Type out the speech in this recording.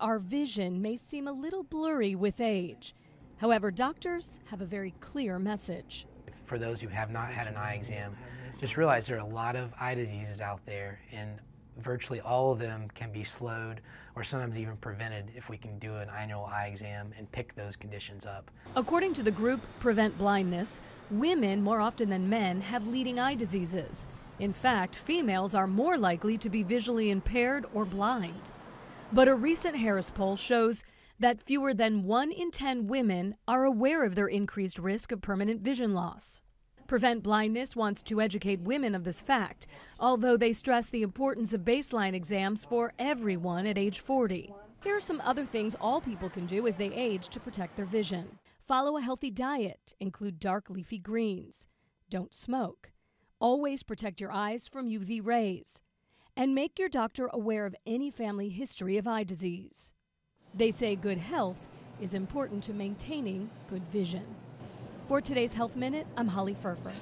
our vision may seem a little blurry with age. However, doctors have a very clear message. For those who have not had an eye exam, just realize there are a lot of eye diseases out there, and virtually all of them can be slowed or sometimes even prevented if we can do an annual eye exam and pick those conditions up. According to the group Prevent Blindness, women more often than men have leading eye diseases. In fact, females are more likely to be visually impaired or blind. But a recent Harris poll shows that fewer than 1 in 10 women are aware of their increased risk of permanent vision loss. Prevent Blindness wants to educate women of this fact, although they stress the importance of baseline exams for everyone at age 40. Here are some other things all people can do as they age to protect their vision. Follow a healthy diet, include dark leafy greens. Don't smoke. Always protect your eyes from UV rays. And make your doctor aware of any family history of eye disease. They say good health is important to maintaining good vision. For today's Health Minute, I'm Holly Firfer.